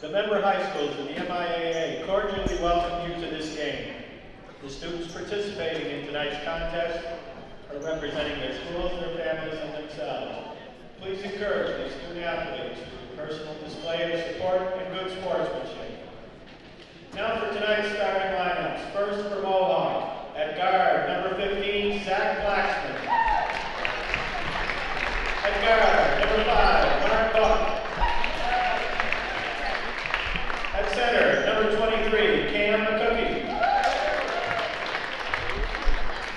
The member high schools in the MIAA cordially welcome you to this game. The students participating in tonight's contest are representing their schools, their families, and themselves. Please encourage these student athletes through personal display of support and good sportsmanship. Now for tonight's starting lineups. First for Mohawk, at guard, number 15, Zach Flaxman. At guard, number 5, Mark Buck. At center, number 23, Cam McCookie.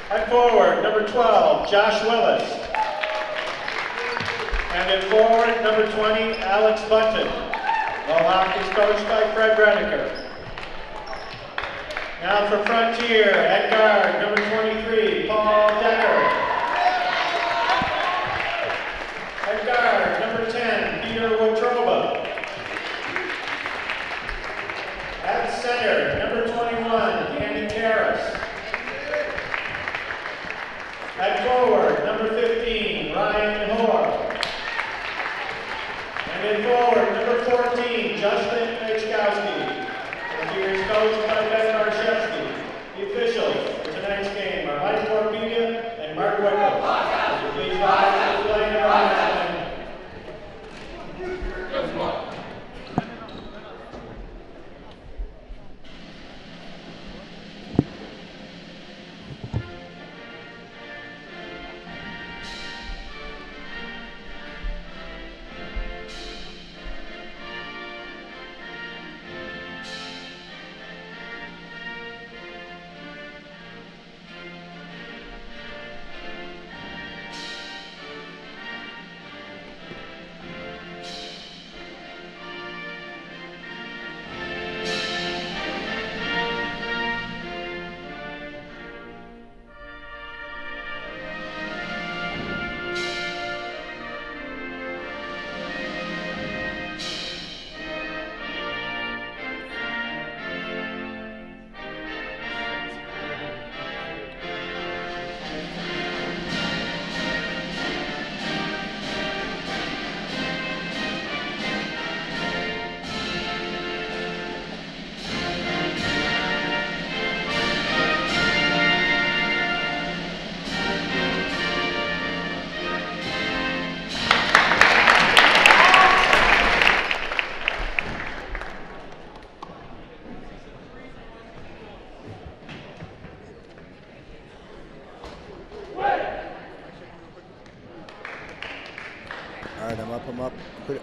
At forward, number 12, Josh Willis. And in forward, number 20, Alex Bunton. Mohawk is coached by Fred Rediker. Now for Frontier, at guard, number 23, Paul Decker.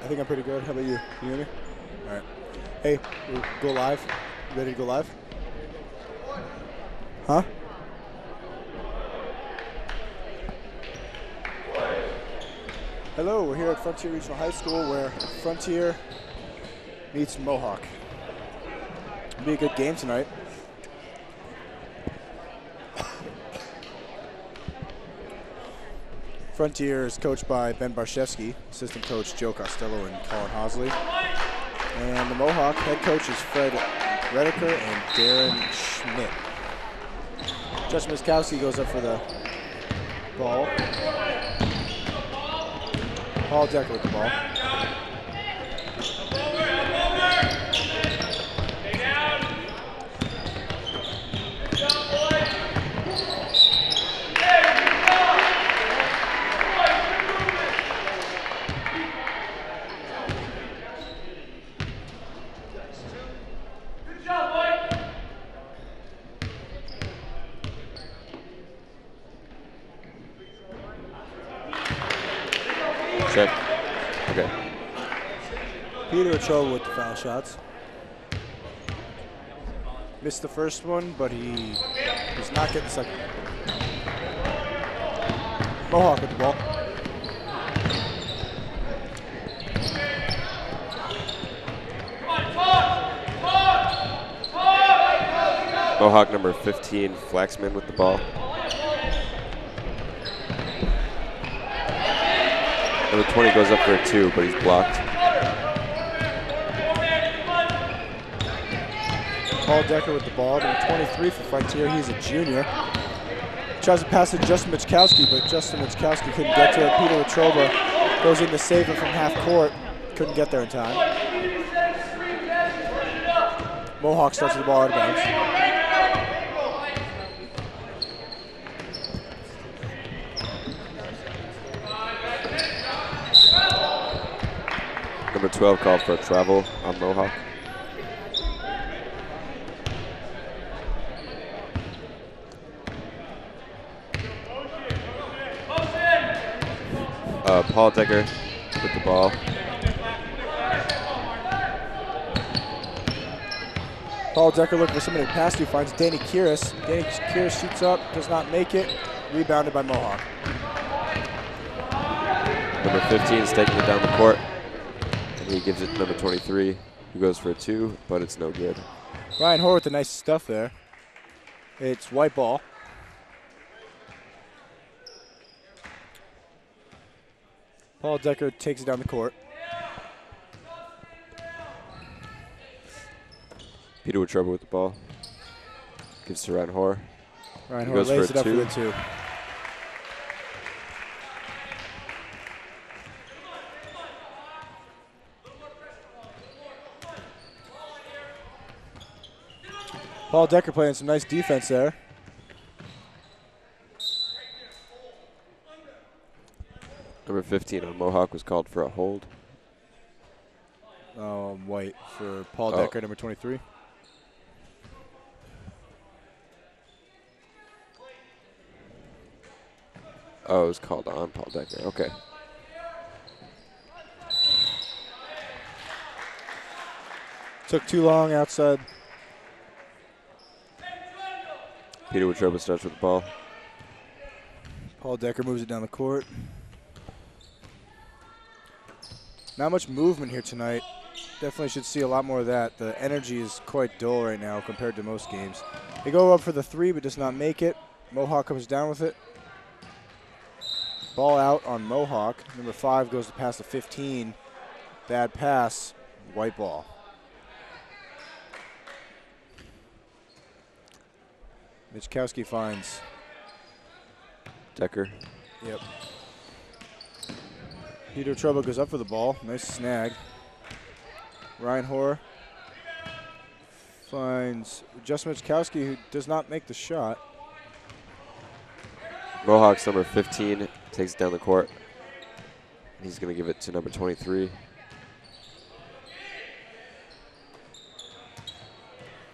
I think I'm pretty good. How about you? Can you hear me? All right. Hey, we'll go live. Ready to go live? Huh? Hello, we're here at Frontier Regional High School where Frontier meets Mohawk. It'll be a good game tonight. Frontier is coached by Ben Barshevsky, assistant coach Joe Costello and Colin Hosley. And the Mohawk head coach is Fred Rediker and Darren Schmidt. Justin Miskowski goes up for the ball. Paul Decker with the ball. Check. Okay. Ochoa with the foul shots. Missed the first one, but he does not get the second. Mohawk with the ball. Mohawk number 15, Flaxman with the ball. Number 20 goes up for a two, but he's blocked. Paul Decker with the ball. Number 23 for Frontier. He's a junior. Tries to pass to Justin Michkowski, but Justin Michkowski couldn't get to it. Peter Latroba goes in to save it from half court. Couldn't get there in time. Mohawk starts with the ball out of bounds. Number 12 called for a travel on Mohawk. Uh, Paul Decker with the ball. Paul Decker looking for somebody to pass to, finds Danny Kiris. Danny Kiris shoots up, does not make it. Rebounded by Mohawk. Number 15 is taking it down the court. And he gives it to number 23, who goes for a two, but it's no good. Ryan Hoare with the nice stuff there. It's white ball. Paul Decker takes it down the court. Peter with trouble with the ball. Gives to Ryan Hoare. Ryan Hoare goes for lays a it up for the two. Paul Decker playing some nice defense there. Number 15 on Mohawk was called for a hold. Um, white for Paul Oh. Decker, number 23. Oh, it was called on Paul Decker. Okay. Took too long outside. Peter Wetruba starts with the ball. Paul Decker moves it down the court. Not much movement here tonight. Definitely should see a lot more of that. The energy is quite dull right now compared to most games. They go up for the three, but does not make it. Mohawk comes down with it. Ball out on Mohawk. Number five goes to pass the 15. Bad pass. White ball. Michkowski finds. Decker. Yep. Peter Trouble goes up for the ball. Nice snag. Ryan Hoare finds Justin Michkowski, who does not make the shot. Mohawks number 15 takes it down the court. He's going to give it to number 23.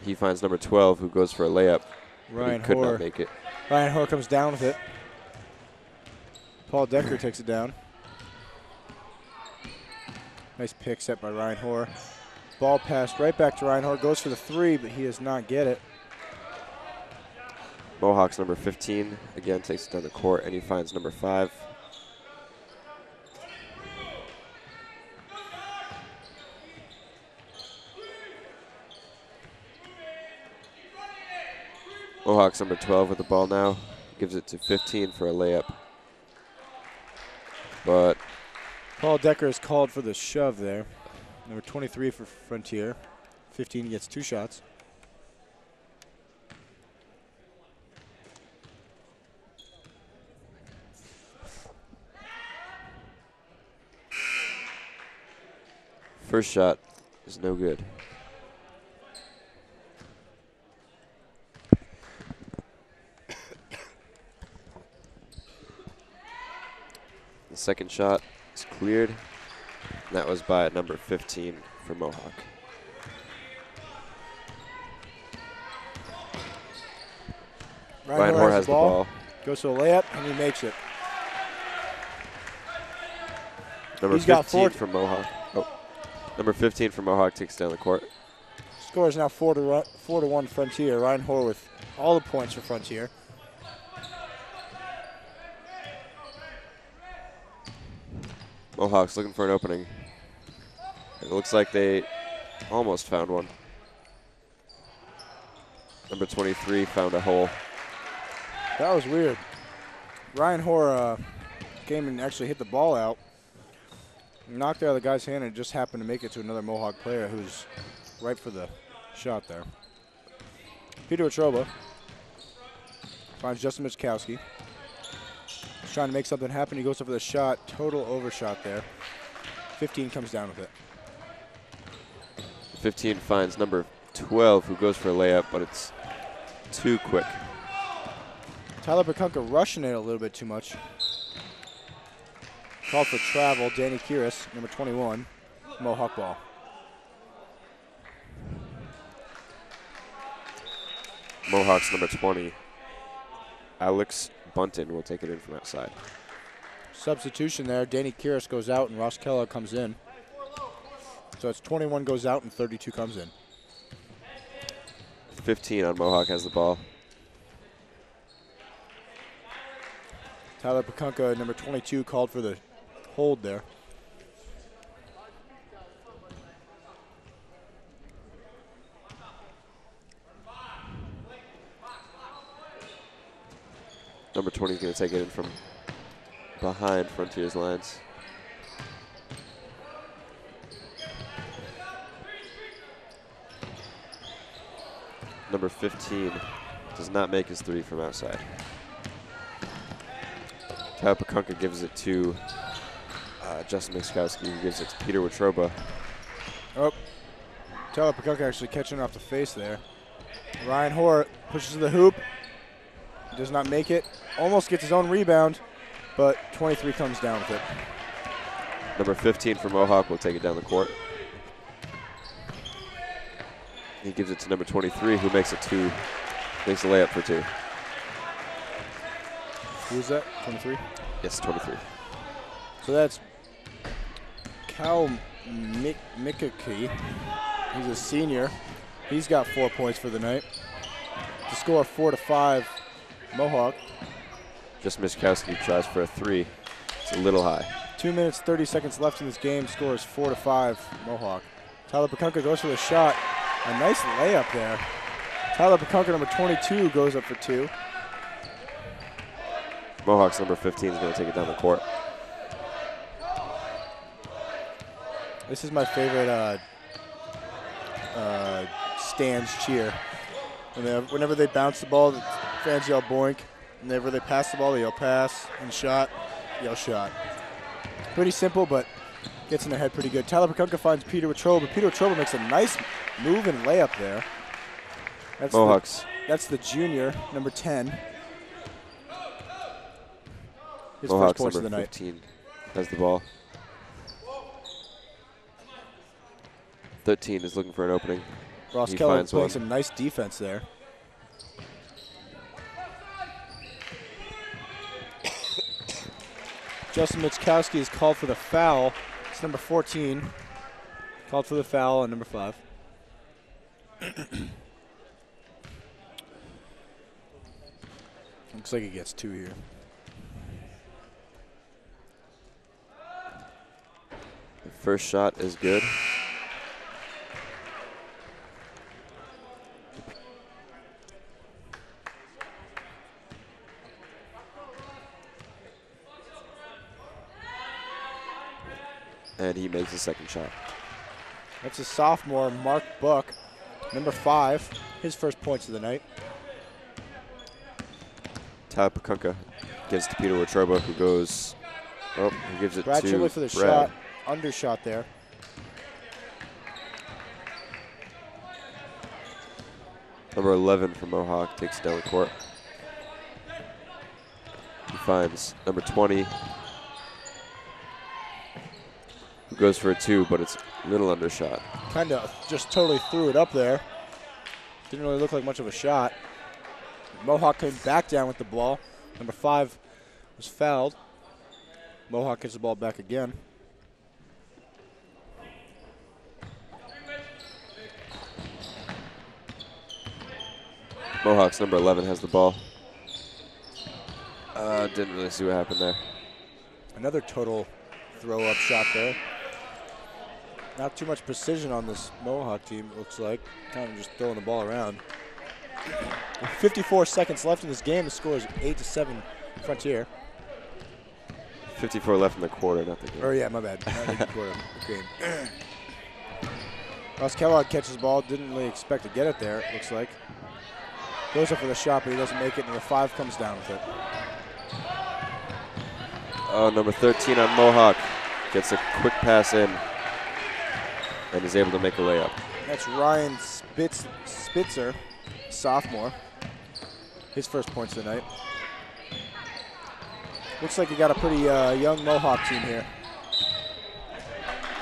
He finds number 12, who goes for a layup. Ryan could Hoare. not make it. Ryan Hoare comes down with it. Paul Decker takes it down. Nice pick set by Ryan Hoare. Ball passed right back to Ryan Hoare. Goes for the three, but he does not get it. Mohawks number 15 again takes it down the court, and he finds number 5. Mohawks number 12 with the ball now. Gives it to 15 for a layup. But Paul Decker is called for the shove there. Number 23 for Frontier. 15 gets two shots. first shot is no good. The second shot is cleared. And that was by number 15 for Mohawk. Ryan Hoare has the ball. Goes to a layup, and he makes it. Number He's got 15 four- from Mohawk. Oh, number 15 from Mohawk takes down the court. Score is now four to one, four to one Frontier. Ryan Hoare with all the points for Frontier. Mohawks looking for an opening. It looks like they almost found one. Number 23 found a hole. That was weird. Ryan Hoare uh, came and actually hit the ball out. Knocked out of the guy's hand and just happened to make it to another Mohawk player who's right for the shot there. Peter Otroba finds Justin Michkowski. Trying to make something happen. He goes up for the shot. Total overshot there. 15 comes down with it. 15 finds number 12, who goes for a layup, but it's too quick. Tyler Pakunka rushing it a little bit too much. Called for travel. Danny Kiris, number 21, Mohawk ball. Mohawks number 20, Alex Bunton will take it in from outside. Substitution there. Danny Kiris goes out and Ross Keller comes in. So it's 21 goes out and 32 comes in. 15 on Mohawk has the ball. Tyler Pakunka, number 22, called for the hold there. Number 20 is going to take it in from behind Frontiers lines. Number 15 does not make his three from outside. Tyler Pakunka gives it to uh, Justin Miskowski, who gives it to Peter Watroba. Oh, Tyler Pakunka actually catching off the face there. Ryan Hoare pushes the hoop, does not make it, almost gets his own rebound, but 23 comes down with it. Number 15 for Mohawk will take it down the court. He gives it to number 23, who makes it two, makes a layup for two. Who is that? 23? Yes, 23. So that's Cal Mik- Mikaki. He's a senior. He's got four points for the night. To score four to five, Mohawk. Just Miskowski tries for a three. It's a little high. Two minutes, 30 seconds left in this game. Scores four to five, Mohawk. Tyler Pakunka goes for the shot. A nice layup there. Tyler Pakunka, number 22, goes up for two. Mohawks number 15 is going to take it down the court. This is my favorite uh, uh, stands cheer. Whenever, whenever they bounce the ball, fans yell boink. Whenever they pass the ball, they yell pass. And shot, yell shot. Pretty simple, but gets in the head pretty good. Tyler Pakunka finds Peter Watroba. Peter Watroba makes a nice move and layup there. That's the- that's the junior, number 10. His Mohawks first points of number the night. 15 has the ball. 13 is looking for an opening. Ross He Keller playing one. some nice defense there. Justin Michkowski is called for the foul. It's number 14. Called for the foul on number five. Looks like he gets two here. The first shot is good. And he makes the second shot. That's a sophomore, Mark Buck, number five. His first points of the night. Tyler Pakunka gives to Peter Watroba, who goes. Oh, he gives it Brad to Chidley for the Brad. shot. Undershot there. Number 11 for Mohawk takes it down the court. He finds number 20, who goes for a two, but it's a little undershot. kind of just totally threw it up there. Didn't really look like much of a shot. Mohawk came back down with the ball. Number five was fouled. Mohawk gets the ball back again. Mohawks number 11 has the ball. Uh, didn't really see what happened there. Another total throw up shot there. Not too much precision on this Mohawk team, it looks like. Kind of just throwing the ball around. With 54 seconds left in this game. The score is 8 to 7 Frontier. 54 left in the quarter, not the game. Or yeah, my bad. Not in the quarter the game. Ross Kellogg catches the ball. Didn't really expect to get it there. It looks like. Goes up for the shot, but he doesn't make it, and the five comes down with it. Oh, number 13 on Mohawk gets a quick pass in. And is able to make a layup. That's Ryan Spitz, Spitzer, sophomore. His first points of the night. Looks like you got a pretty uh, young Mohawk team here.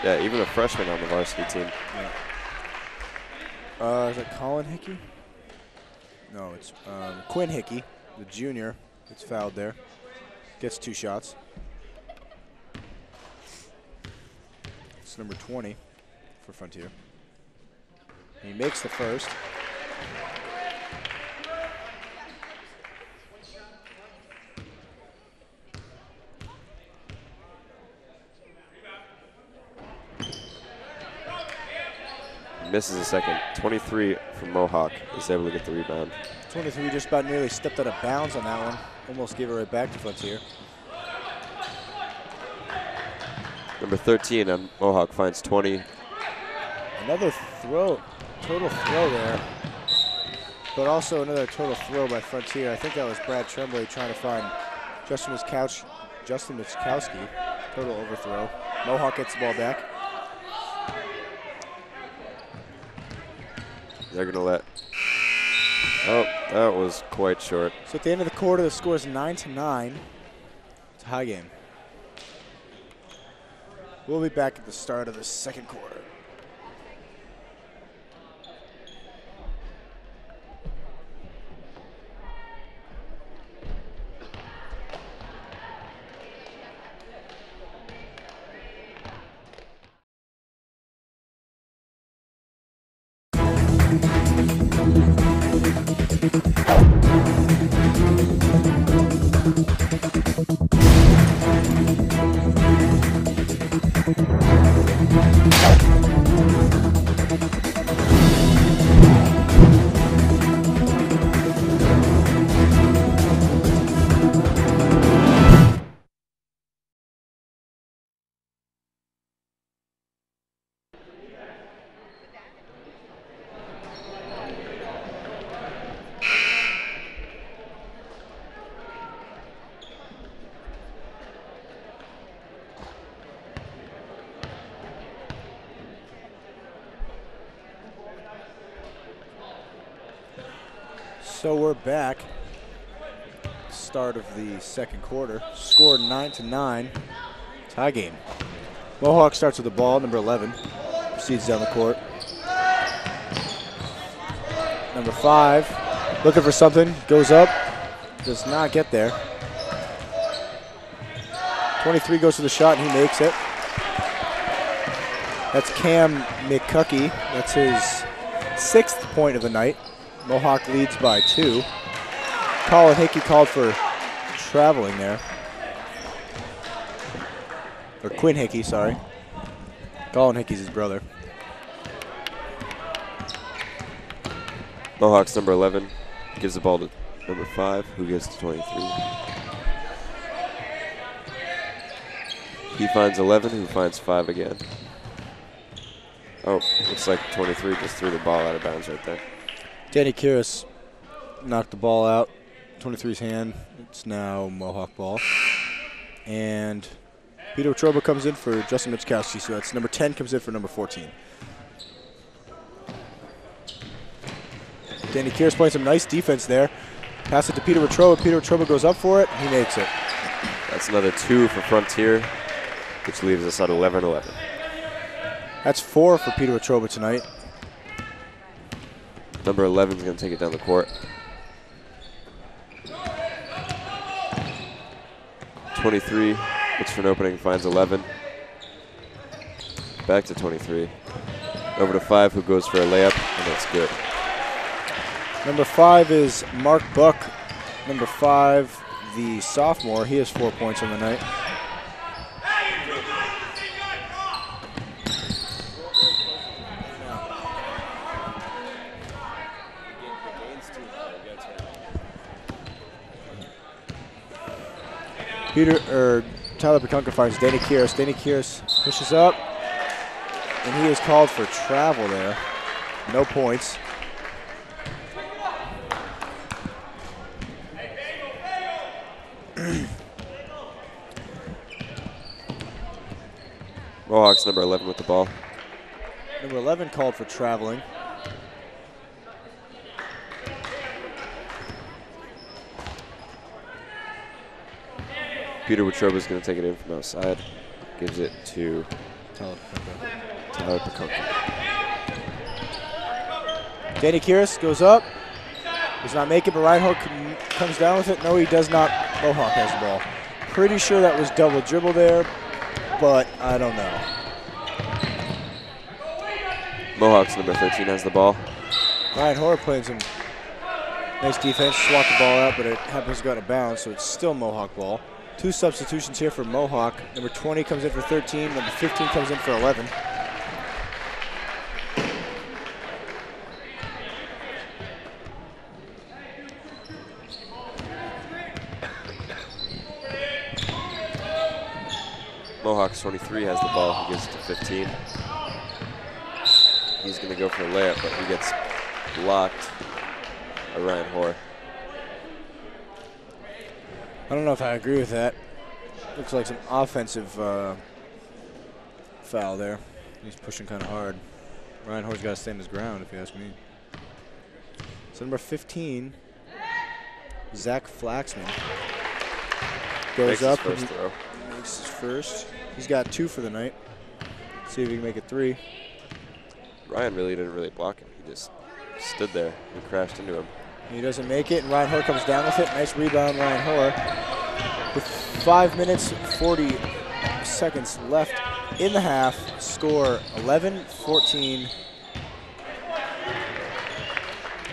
Yeah, even a freshman on the varsity team. Uh, is it Colin Hickey? No, it's um, Quinn Hickey, the junior. It's fouled there. Gets two shots. It's number 20 for Frontier. He makes the first. Misses a second. 23 from Mohawk is able to get the rebound. 23 just about nearly stepped out of bounds on that one. Almost gave it right back to Frontier. Number 13 on Mohawk finds 20. Another throw, total throw there. But also another total throw by Frontier. I think that was Brad Tremblay trying to find Justin Miskowski. Justin Miskowski. Total overthrow. Mohawk gets the ball back. They're going to let. Oh, that was quite short. So at the end of the quarter, the score is 9 to 9. It's a high game. We'll be back at the start of the second quarter. Back. Start of the second quarter. Score nine to nine. Tie game. Mohawk starts with the ball, number 11. Proceeds down the court. Number five, looking for something, goes up, does not get there. 23 goes to the shot and he makes it. That's Cam McCuckey. That's his sixth point of the night. Mohawk leads by two. Colin Hickey called for traveling there. Or Quinn Hickey, sorry. Colin Hickey's his brother. Mohawks number 11 gives the ball to number 5, who gets to 23. He finds 11, who finds 5 again. Oh, looks like 23 just threw the ball out of bounds right there. Danny Kiris knocked the ball out. 23's hand. It's now Mohawk ball. And Peter Troba comes in for Justin Michkowski. So that's number 10 comes in for number 14. Danny Kiris playing some nice defense there. Pass it to Peter Wetroba. Peter Wetroba goes up for it. He makes it. That's another two for Frontier, which leaves us at 11 11. That's four for Peter Wetroba tonight. Number 11 is going to take it down the court. 23 looks for an opening, finds 11. Back to 23. Over to 5, who goes for a layup, and that's good. Number five is Mark Buck. Number five, the sophomore. He has four points on the night. Peter or Tyler Pekunka finds Danny Kiris. Danny Kiris pushes up, and he is called for travel there. No points. Mohawks number 11 with the ball. Number 11 called for traveling. Peter Wetruba is going to take it in from outside. Gives it to Tyler. Danny Kiris goes up. Does not make it, but Reinhardt com- comes down with it. No, he does not. Mohawk has the ball. Pretty sure that was double dribble there, but I don't know. Mohawks number 13 has the ball. Ryan Hoare playing some nice defense, swat the ball out, but it happens to go out of bounds, so it's still Mohawk ball. Two substitutions here for Mohawk. Number 20 comes in for 13, number 15 comes in for 11. Mohawks 23 has the ball. He gives it to 15. He's going to go for a layup, but he gets blocked by Ryan Hoare. I don't know if I agree with that. Looks like some offensive uh, foul there. He's pushing kind of hard. Ryan Hoare's got to stand his ground, if you ask me. So number 15, Zach Flaxman, goes Makes his up first and makes his first. He's got two for the night. See if he can make it three. Ryan really didn't really block him. He just stood there and crashed into him. He doesn't make it, and Ryan Hoare comes down with it. Nice rebound, Ryan Hoare. With five minutes, 40 seconds left in the half, score 11 14.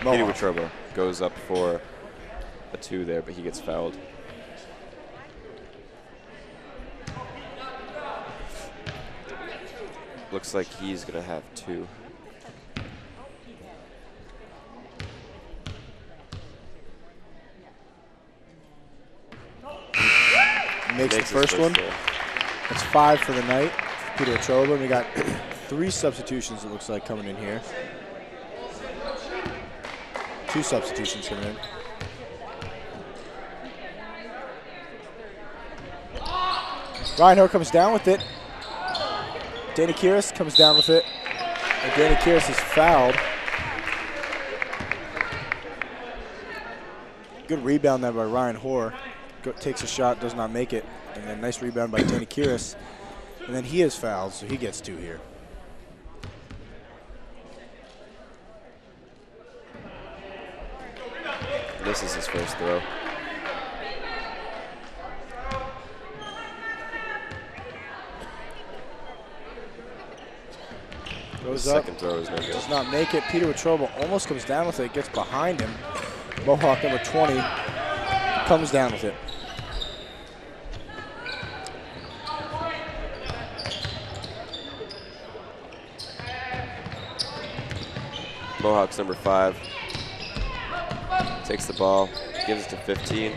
Peter Mohawk. Wetruba goes up for a two there, but he gets fouled. Looks like he's going to have two. Makes, Makes the his first one. throw. That's five for the night. Peter Ochoa. We got three substitutions, it looks like, coming in here. Two substitutions coming in. Ryan Hoare comes down with it. Danny Kiris comes down with it. And Danny Kiris is fouled. Good rebound there by Ryan Hoare. Go, takes a shot, does not make it. And then nice rebound by Danny Kiris. And then he is fouled, so he gets two here. This is his first throw. His up, second throw is no good. does not make it. Peter Wetruba almost comes down with it, gets behind him. Mohawk number 20 comes down with it. Mohawks number five takes the ball, gives it to 15.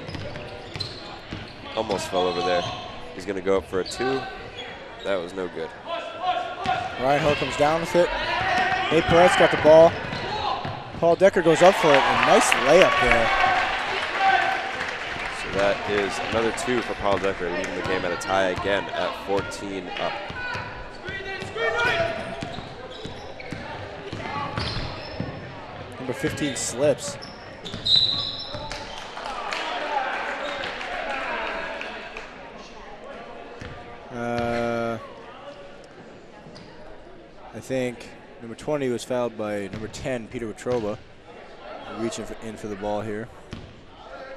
Almost fell over there. He's going to go up for a two. That was no good. Ryan Hoare comes down with it. Nate Perret's got the ball. Paul Decker goes up for it, and nice layup there. So that is another two for Paul Decker, leaving the game at a tie again at 14 up. 15 slips. Uh, I think number 20 was fouled by number 10, Peter Wetruba, reaching for, in for the ball here.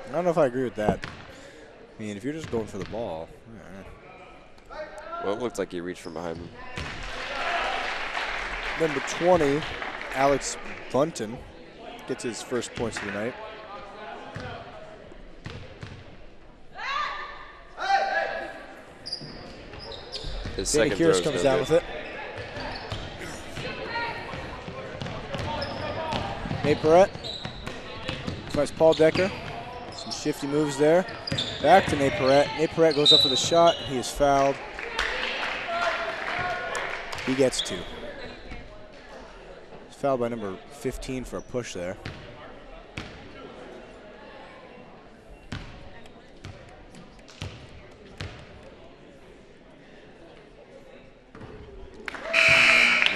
I don't know if I agree with that. I mean, if you're just going for the ball, eh. Well, it looked like he reached from behind him. number 20, Alex Bunton, gets his first points of the night. His Danny second throw Kiris comes no down good. with it. Nate Barrett tries Paul Decker. Some shifty moves there. Back to Nate Perret. Nate Perret goes up for the shot. He is fouled. He gets two. He's fouled by number 15 for a push there.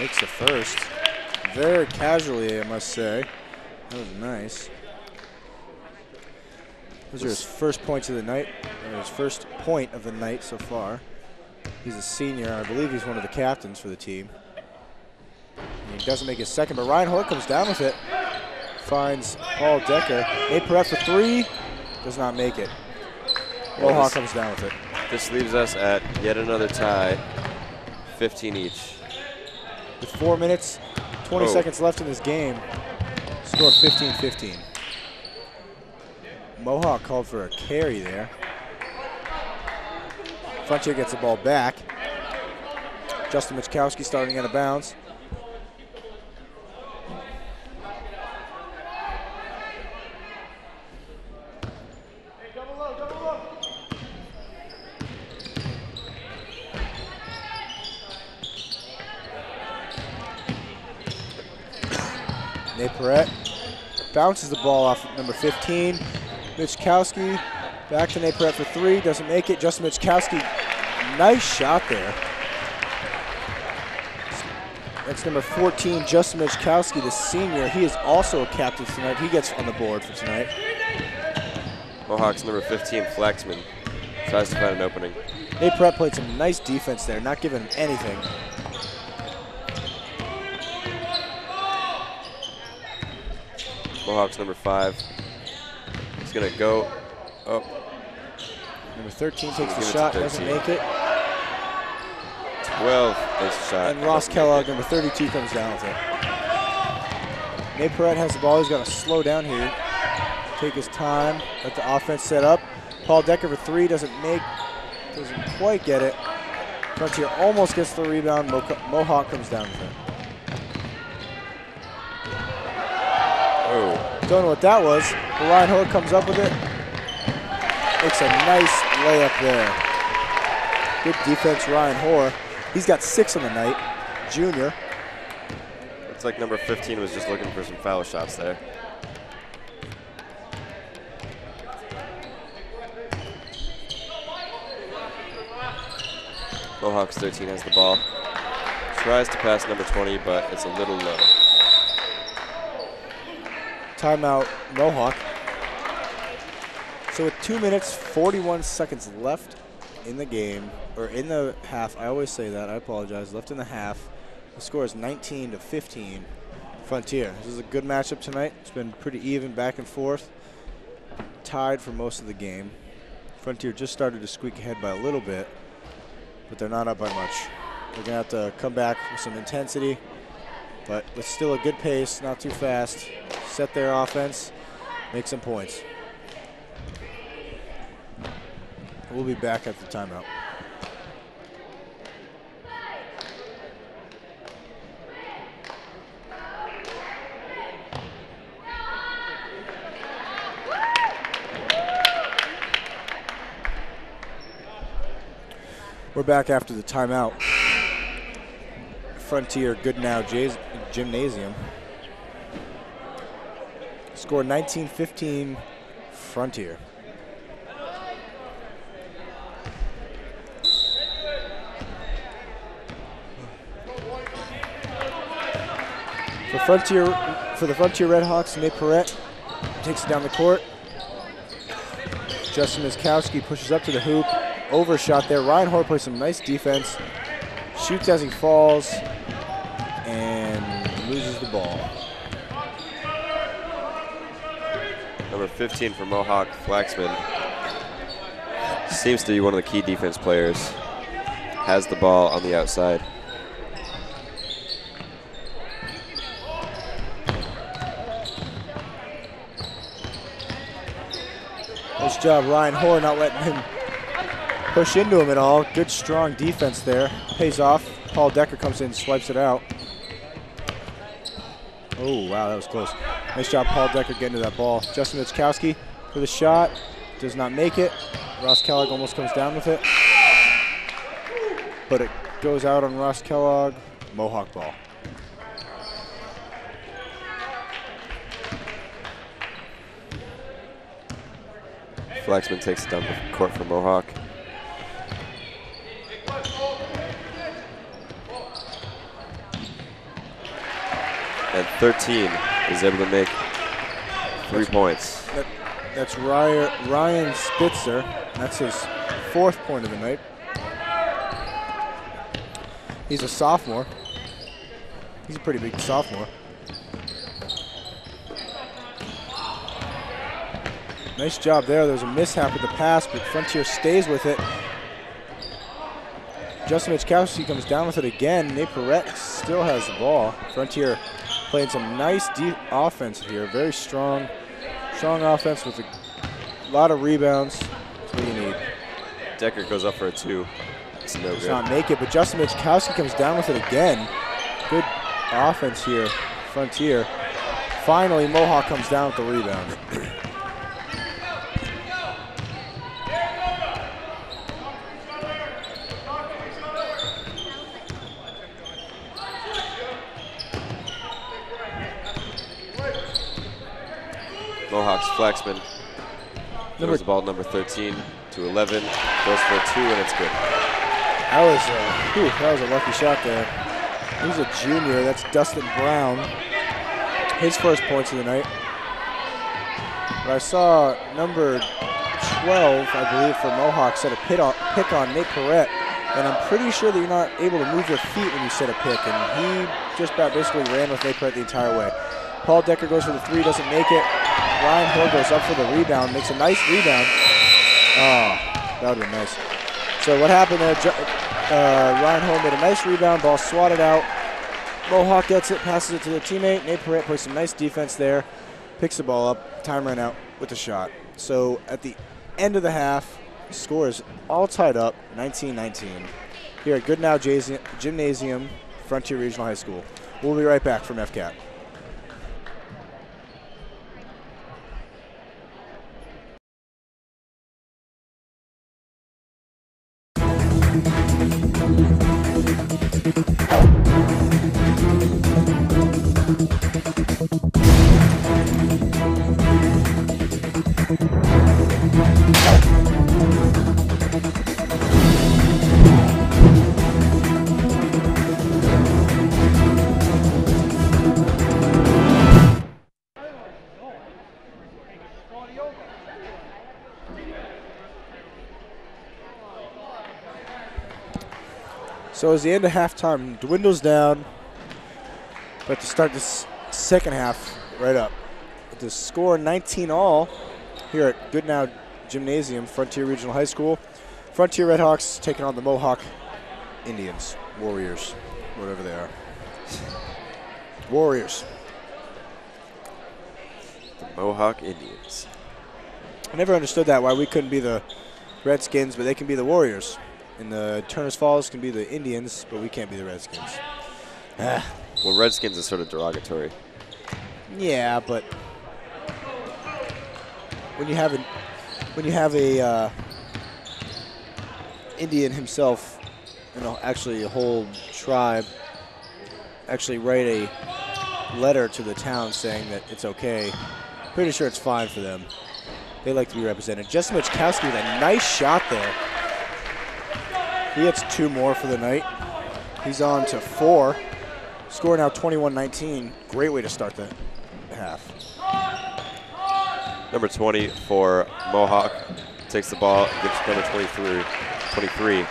Makes the first. Very casually, I must say. That was nice. Those are his first points of the night, or his first point of the night so far. He's a senior. I believe he's one of the captains for the team. He doesn't make his second, but Ryan Hoare comes down with it. Finds Paul Decker. Nate Perret for three. Does not make it. Mohawk comes down with it. This leaves us at yet another tie, 15 each. With four minutes, 20 Oh. seconds left in this game, score 15-15. Mohawk called for a carry there. Frontier gets the ball back. Justin Michkowski starting out of bounds. Nate Perret bounces the ball off number 15. Michkowski back to Nate Perret for three. Doesn't make it. Justin Michkowski, nice shot there. That's number 14, Justin Michkowski, the senior. He is also a captain tonight. He gets on the board for tonight. Mohawks number 15, Flaxman, tries to find an opening. Nate Perret played some nice defense there, not giving him anything. Mohawks number five. He's gonna go up. Number 13 takes the to shot, doesn't make it. 12 makes the shot. And Ross Kellogg, number 32, comes down with it. Nate Perret has the ball. He's got to slow down here. Take his time. Let the offense set up. Paul Decker for three. Doesn't make. Doesn't quite get it. Frontier almost gets the rebound. Mohawk comes down with it. Oh, Don't know what that was. But Ryan Hoare comes up with it. Makes a nice layup there. Good defense, Ryan Hoare. He's got six on the night. Junior. looks like number 15 was just looking for some foul shots there. Mohawks 13 has the ball. Tries to pass number 20, but it's a little low. Timeout, Mohawk. So with two minutes, 41 seconds left in the game, or in the half, I always say that, I apologize, left in the half. The score is 19 to 15. Frontier. This is a good matchup tonight. It's been pretty even back and forth. Tied for most of the game. Frontier just started to squeak ahead by a little bit, but they're not up by much. They're gonna have to come back with some intensity, but with still a good pace, not too fast. Set their offense, make some points. We'll be back at the timeout. We're back after the timeout. Frontier Goodnow Gymnasium. Score 19-15 Frontier. For Frontier, for the Frontier Redhawks, Nate Perret takes it down the court. Justin Miskowski pushes up to the hoop. Overshot there. Ryan Hoare plays some nice defense. Shoots as he falls and loses the ball. Number 15 for Mohawk, Flaxman. Seems to be one of the key defense players. Has the ball on the outside. Nice job, Ryan Hoare, not letting him push into him at all. Good, strong defense there. Pays off. Paul Decker comes in, swipes it out. Oh, wow, that was close. Nice job, Paul Decker, getting to that ball. Justin Michkowski for the shot. Does not make it. Ross Kellogg almost comes down with it. But it goes out on Ross Kellogg. Mohawk ball. Flaxman takes it down the court for Mohawk. 13 is able to make three points. That, that's Ryan, Ryan Spitzer. That's his fourth point of the night. He's a sophomore. He's a pretty big sophomore. Nice job there. There's a mishap with the pass, but Frontier stays with it. Justin Michkowski comes down with it again. Nate Perret still has the ball. Frontier playing some nice deep offense here. Very strong, strong offense with a lot of rebounds. That's what you need. Decker goes up for a two. It's no Does good. not make it, but Justin Michkowski comes down with it again. Good offense here, Frontier. Finally, Mohawk comes down with the rebound. Mohawks Flaxman Number- the ball number 13 to 11, goes for two, and it's good. That was a, whew, that was a lucky shot there. He's a junior. That's Dustin Brown. His first points of the night. But I saw number 12, I believe, for Mohawk set a pit on, pick on Nate Perret. And I'm pretty sure that you're not able to move your feet when you set a pick. And he just about basically ran with Nate Perret the entire way. Paul Decker goes for the three, doesn't make it. Ryan Hill goes up for the rebound, makes a nice rebound. Oh, that would have been nice. So what happened there? Uh, Ryan Hill made a nice rebound, ball swatted out. Mohawk gets it, passes it to their teammate. Nate Perret plays some nice defense there, picks the ball up, time ran out with the shot. So at the end of the half, score is all tied up, 19-19. Here at Goodnow Gymnasium, Frontier Regional High School. We'll be right back from FCAT. So as the end of halftime dwindles down, but to start this second half right up. With the score 19 all here at Goodnow Gymnasium, Frontier Regional High School. Frontier Redhawks taking on the Mohawk Indians, Warriors, whatever they are. Warriors. The Mohawk Indians. I never understood that why we couldn't be the Redskins, but they can be the Warriors. And the Turner's Falls can be the Indians, but we can't be the Redskins. Ah, Well, Redskins is sort of derogatory. yeah, but when you have an when you have a uh, Indian himself, you know, actually a whole tribe, actually write a letter to the town saying that it's okay. Pretty sure it's fine for them. They like to be represented. Justin Michkowski with a nice shot there. He gets two more for the night. He's on to four. Score now 21-19. Great way to start the half. Number 20 for Mohawk takes the ball, gives to number 23, 23,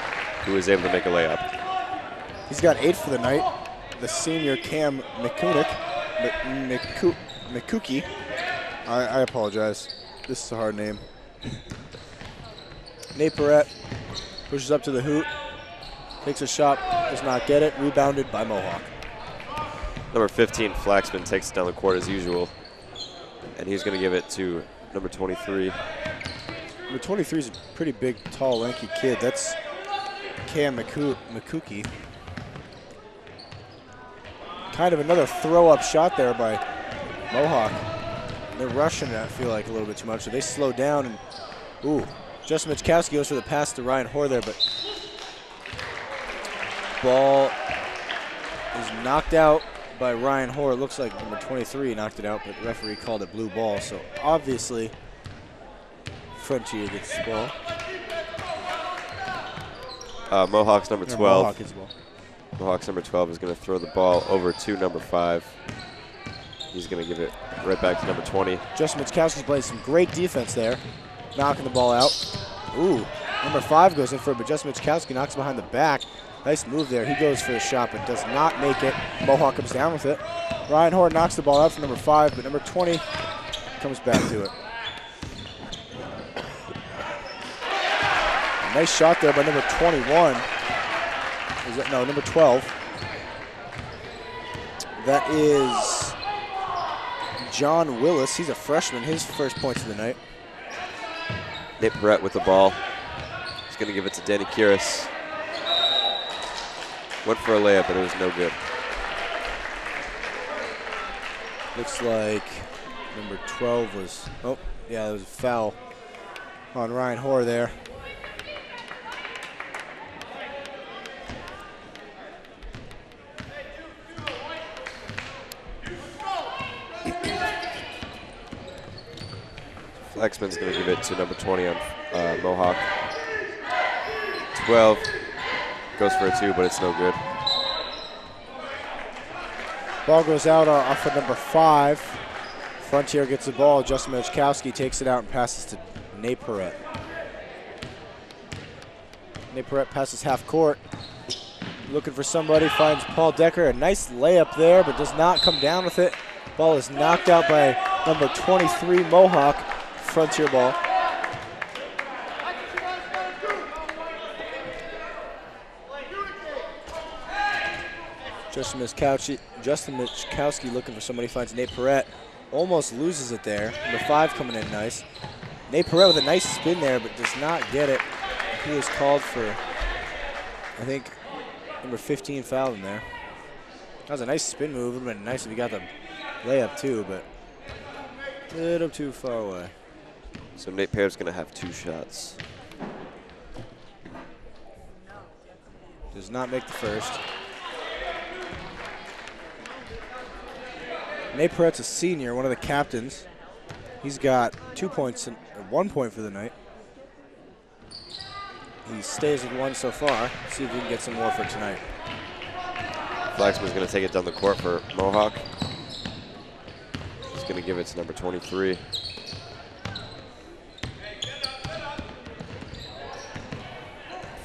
who is able to make a layup. He's got eight for the night. The senior Cam McCunick, M- McCu- McCookie. I, I apologize. This is a hard name. Nate Barrett pushes up to the hoot, takes a shot, does not get it. Rebounded by Mohawk. Number 15, Flaxman, takes it down the court as usual, and he's going to give it to number 23. Number 23 is a pretty big, tall, lanky kid. That's Cam McCoo- McCookie. Kind of another throw-up shot there by Mohawk. They're rushing it, I feel like, a little bit too much. So they slow down and, ooh, Justin Michkowski goes for the pass to Ryan Hoare there, but ball is knocked out by Ryan Hoare. It looks like number 23 knocked it out, but the referee called it blue ball. So obviously, Frontier gets the ball. Uh, Mohawks number 12. Mohawk gets the ball. Mohawks number 12 is going to throw the ball over to number 5. He's going to give it right back to number 20. Justin Michkowski's playing some great defense there, knocking the ball out. Ooh, number five goes in for it, but Justin Michkowski knocks behind the back. Nice move there. He goes for the shot, but does not make it. Mohawk comes down with it. Ryan Hoare knocks the ball out for number five, but number 20 comes back to it. Nice shot there by number 21. Is that no number 12? That is John Willis. He's a freshman. His first points of the night. Nate Perrette with the ball. He's going to give it to Danny Kiris. Went for a layup, but it was no good. Looks like number 12 was. Oh, yeah, there was a foul on Ryan Hoare there. Flaxman's going to give it to number 20 on uh, Mohawk. 12 goes for a two, but it's no good. Ball goes out uh, off of number five. Frontier gets the ball. Justin Michkowski takes it out and passes to Nate Perrette. Passes half court. Looking for somebody, finds Paul Decker. A nice layup there, but does not come down with it. Ball is knocked out by number 23 Mohawk. Frontier ball. Justin Michkowski, Justin Michkowski looking for somebody, finds Nate Perrette. Almost loses it there. Number five coming in nice. Nate Perrette with a nice spin there, but does not get it. He is called for, I think, number 15 foul in there. That was a nice spin move. Would have been nice if he got the layup too, but a little too far away. So Nate Pear's going to have two shots. Does not make the first. Nate Perrette's a senior, one of the captains. He's got two points and uh, one point for the night. He stays with one so far. See if we can get some more for tonight. Flaxman's going to take it down the court for Mohawk. He's going to give it to number 23.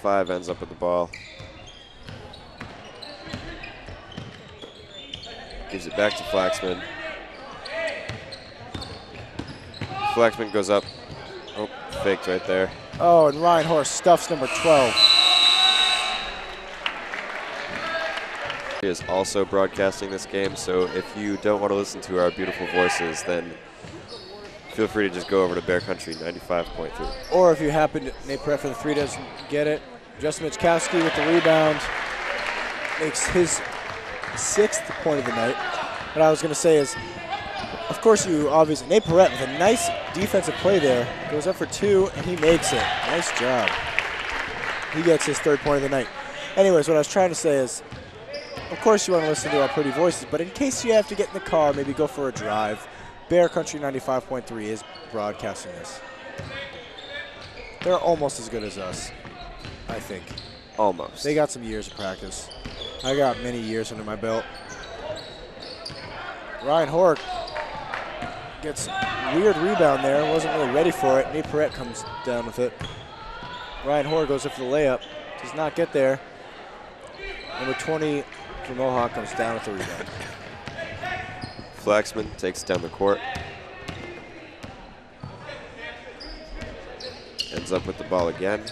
Five ends up with the ball. Gives it back to Flaxman. Flaxman goes up. Oh, faked right there. Oh, and Ryan Horst stuffs number 12. He is also broadcasting this game, so if you don't want to listen to our beautiful voices, then feel free to just go over to Bear Country 95.3. Or if you happen to, for the three doesn't get it. Justin Michkowski with the rebound makes his sixth point of the night. What I was going to say is, of course, you obviously, Nate Perrette with a nice defensive play there, goes up for two, and he makes it. Nice job. He gets his third point of the night. Anyways, what I was trying to say is, of course, you want to listen to our pretty voices, but in case you have to get in the car, maybe go for a drive, Bear Country 95.3 is broadcasting this. They're almost as good as us, I think. Almost. They got some years of practice. I got many years under my belt. Ryan Hork gets weird rebound there. Wasn't really ready for it. Nate Perrette comes down with it. Ryan Hork goes up for the layup. Does not get there. Number 20 for Mohawk comes down with the rebound. Flaxman takes down the court. Ends up with the ball again.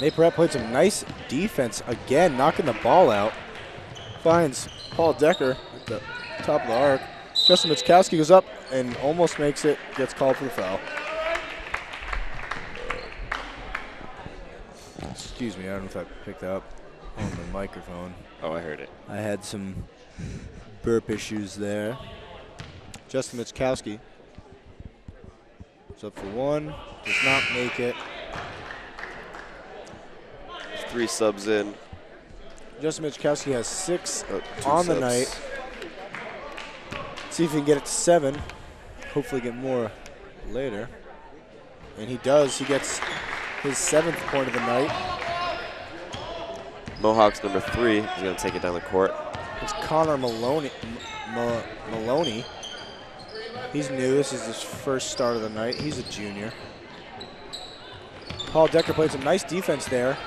Nate Perrette played some nice defense again, knocking the ball out. Finds Paul Decker at the top of the arc. Justin Michkowski goes up and almost makes it, gets called for the foul. Excuse me, I don't know if I picked up on the microphone. Oh, I heard it. I had some burp issues there. Justin Michkowski is up for one, does not make it. Three subs in. Justin Michkowski has six oh, two on the night. See if he can get it to seven. Hopefully get more later. And he does. He gets his seventh point of the night. Mohawks number three is going to take it down the court. It's Connor Maloney. Ma- Maloney. He's new. This is his first start of the night. He's a junior. Paul Decker played some nice defense there.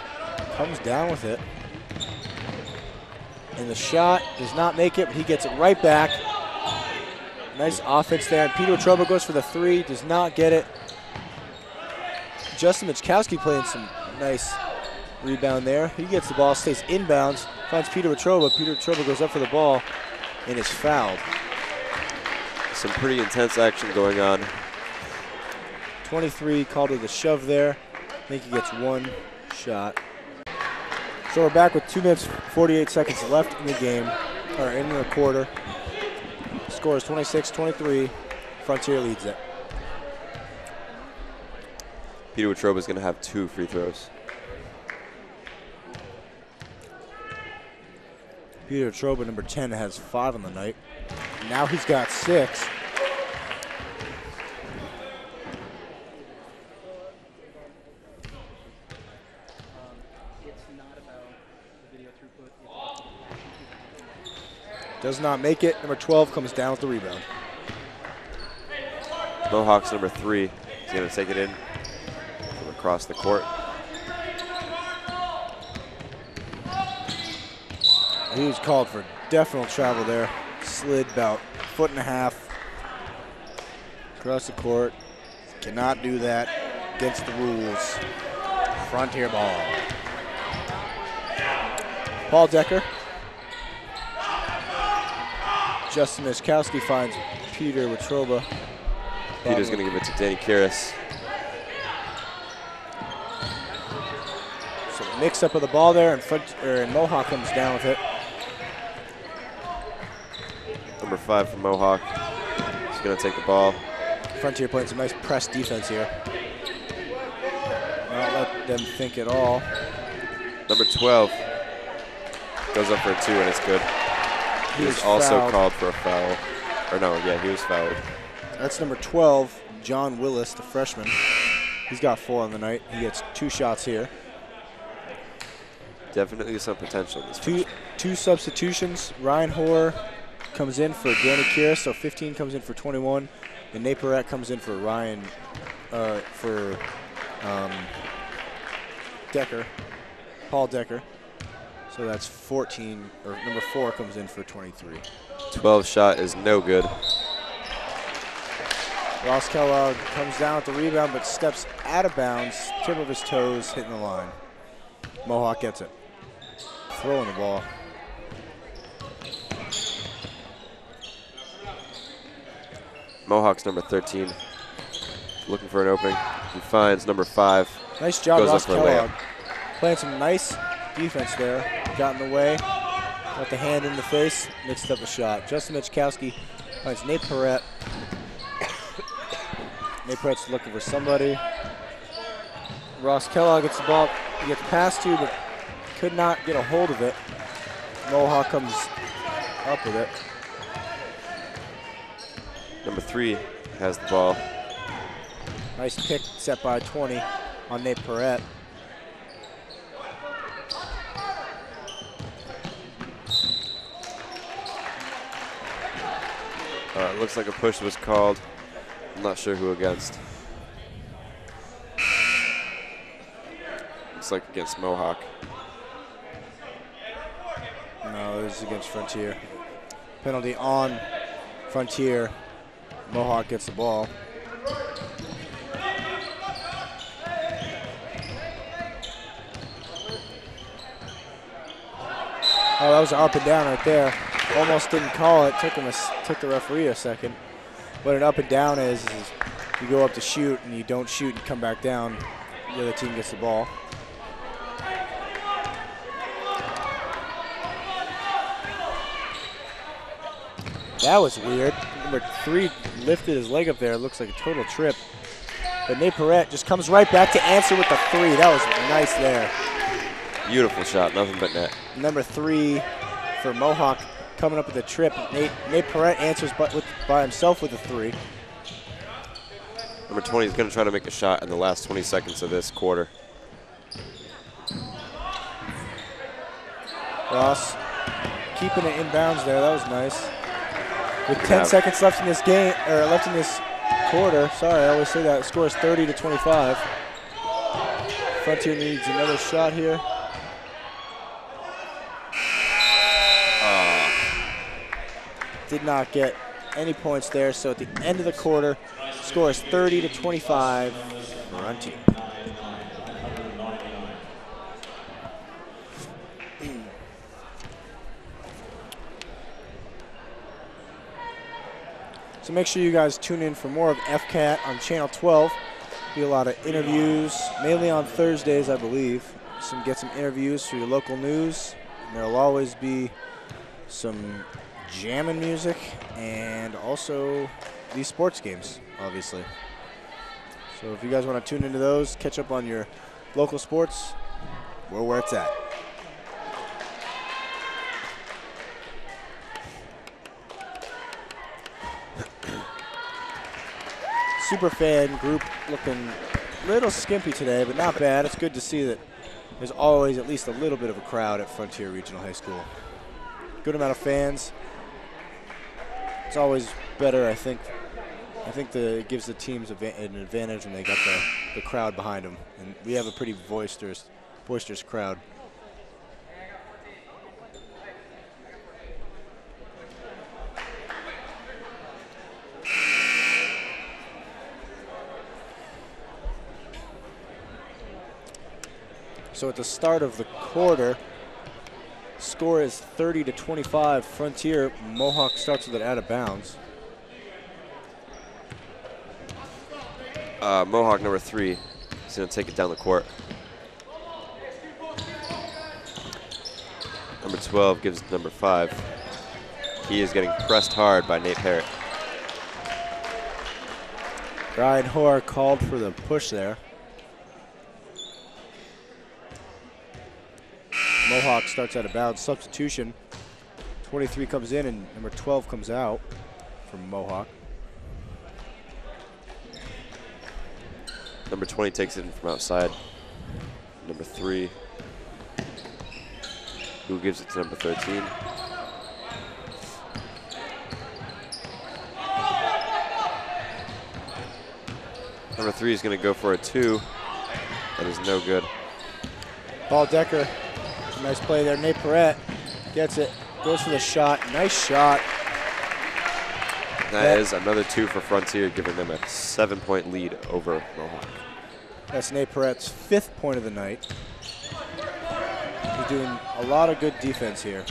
Comes down with it. And the shot does not make it, but he gets it right back. Nice offense there. And Peter Watroba goes for the three, does not get it. Justin Michkowski playing some nice rebound there. He gets the ball, stays inbounds, finds Peter Petrova. Peter Petrova goes up for the ball and is fouled. Some pretty intense action going on. 23 called it a shove there. I think he gets one shot. So we're back with two minutes, 48 seconds left in the game, or in the quarter. Score is 26-23. Frontier leads it. Peter Watroba is going to have two free throws. Peter Watroba, number 10, has five on the night. Now he's got six. Does not make it. Number 12 comes down with the rebound. Mohawks number three is going to take it in from across the court. He was called for definite travel there. Slid about foot and a half across the court. Cannot do that against the rules. Frontier ball. Paul Decker. Justin Michkowski finds Peter Watroba. Peter's going to give it to Danny Kiris. So mix up of the ball there, and, front, or, er, and Mohawk comes down with it. Number five for Mohawk. He's going to take the ball. Frontier playing some nice press defense here. Not let them think at all. Number 12 goes up for a two, and it's good. He, He was was also fouled. called for a foul. Or no, yeah, he was fouled. That's number 12, John Willis, the freshman. He's got four on the night. He gets two shots here. Definitely some potential this Two two substitutions. Ryan Hoare comes in for Danny Kira, so 15 comes in for 21. And Perrette comes in for Ryan, uh, for um, Decker, Paul Decker. So that's 14, or number four comes in for 23. 12 shot is no good. Ross Kellogg comes down with the rebound, but steps out of bounds, tip of his toes, hitting the line. Mohawk gets it. Throwing the ball. Mohawk's number 13 looking for an opening. He finds number five. Nice job, Goes Ross Kellogg. Playing some nice defense there. Got in the way, got the hand in the face, mixed up a shot. Justin Michkowski finds Nate Perrette. Nate Perrette's looking for somebody. Ross Kellogg gets the ball, he gets past to, but could not get a hold of it. Mohawk comes up with it. Number three has the ball. Nice pick set by 20 on Nate Perrette. Uh, looks like a push was called. I'm not sure who against. Looks like against Mohawk. No, this is against Frontier. Penalty on Frontier. Mohawk gets the ball. Oh, that was an up and down right there. Almost didn't call it. Took him a took the referee a second. What an up and down is, is you go up to shoot and you don't shoot and come back down. The other team gets the ball. That was weird. Number three lifted his leg up there. It looks like a total trip. But Nate Perrette just comes right back to answer with the three. That was nice there. Beautiful shot, nothing but net. Number three for Mohawk coming up with a trip. Nate, Nate Perrette answers by, with, by himself with a three. Number 20 is going to try to make a shot in the last 20 seconds of this quarter. Ross keeping it inbounds there. That was nice. With 10 have- seconds left in this game, or left in this quarter, sorry, I always say that. Score is 30 to 25. Frontier needs another shot here. Did not get any points there, so at the end of the quarter, score is 30 to 25. Frontier. So make sure you guys tune in for more of FCAT on Channel 12. Be a lot of interviews, mainly on Thursdays, I believe. Some get some interviews for your local news. And there'll always be some jamming music and also these sports games, obviously. So if you guys want to tune into those, catch up on your local sports, we're where it's at. super fan group looking a little skimpy today, but not bad. It's good to see that there's always at least a little bit of a crowd at Frontier Regional High School. Good amount of fans. It's always better, I think. I think the, it gives the teams an advantage when they got the, the crowd behind them. And we have a pretty boisterous, boisterous crowd. So at the start of the quarter, score is 30 to 25. Frontier Mohawk starts with it out of bounds. Uh, Mohawk number three is going to take it down the court. Number 12 gives number five. He is getting pressed hard by Nate Parrott. Ryan Hoare called for the push there. Mohawk starts out of bounds. Substitution. 23 comes in and number 12 comes out from Mohawk. Number 20 takes it in from outside. Number three, who gives it to number 13? Number three is going to go for a two. That is no good. Paul Decker, nice play there. Nate Perrette gets it, goes for the shot. Nice shot. That is another two for Frontier, giving them a seven-point lead over Mohawk. That's Nate Perrette's fifth point of the night. He's doing a lot of good defense here.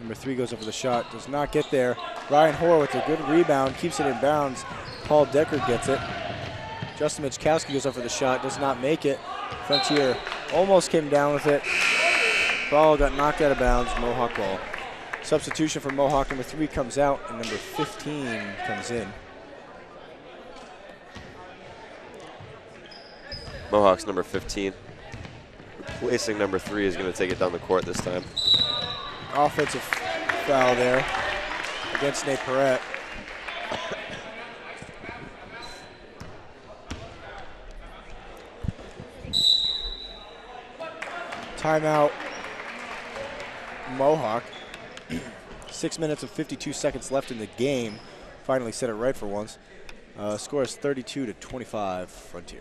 Number three goes up for the shot, does not get there. Ryan Hoare with a good rebound, keeps it in bounds. Paul Decker gets it. Justin Michkowski goes up for the shot, does not make it. Frontier almost came down with it. Ball got knocked out of bounds, Mohawk ball. Substitution for Mohawk, number three comes out, and number 15 comes in. Mohawk's number 15. Replacing number three is going to take it down the court this time. offensive foul there against Nate Perrette. Timeout, Mohawk. Six minutes and 52 seconds left in the game. Finally set it right for once. Uh, score is 32 to 25 Frontier.